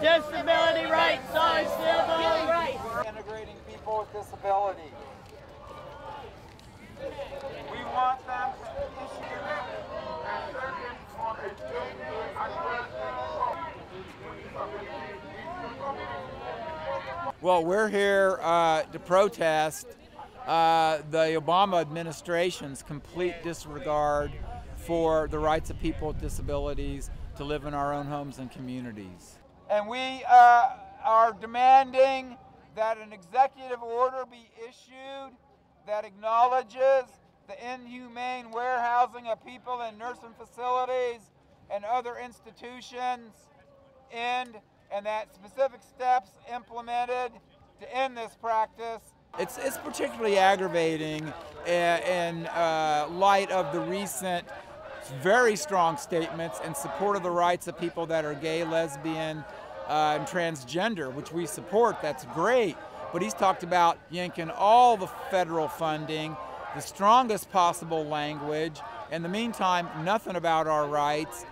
Disability rights are civil rights. integrating people with disabilities. We want them to issue Well, we're here uh, to protest uh, the Obama administration's complete disregard for the rights of people with disabilities to live in our own homes and communities. And we uh, are demanding that an executive order be issued that acknowledges the inhumane warehousing of people in nursing facilities and other institutions end and that specific steps implemented to end this practice. It's, it's particularly aggravating in, in uh, light of the recent very strong statements in support of the rights of people that are gay, lesbian, uh, and transgender, which we support. That's great. But he's talked about yanking all the federal funding, the strongest possible language. In the meantime, nothing about our rights.